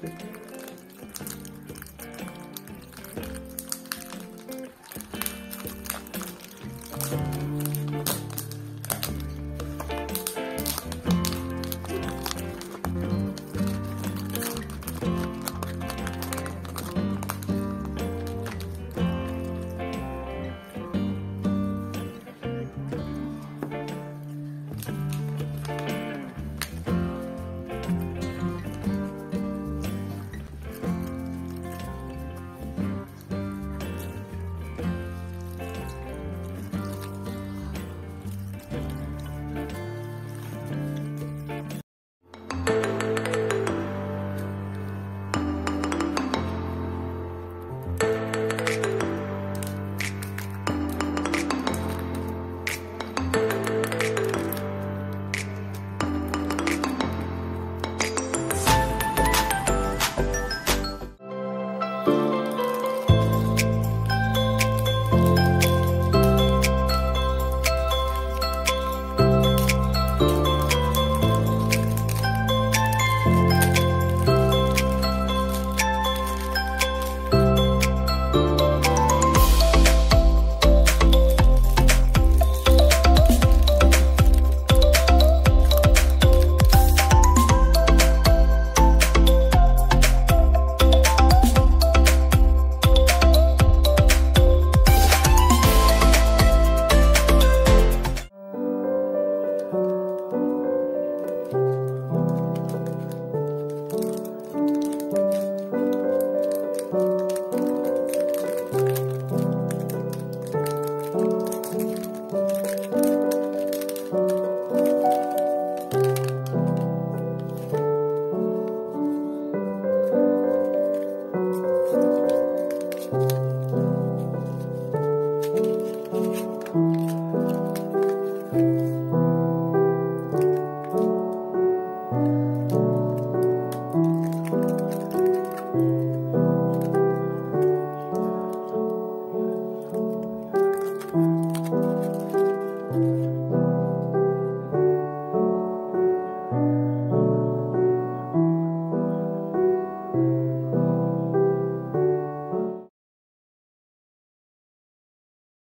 fifty? Bye.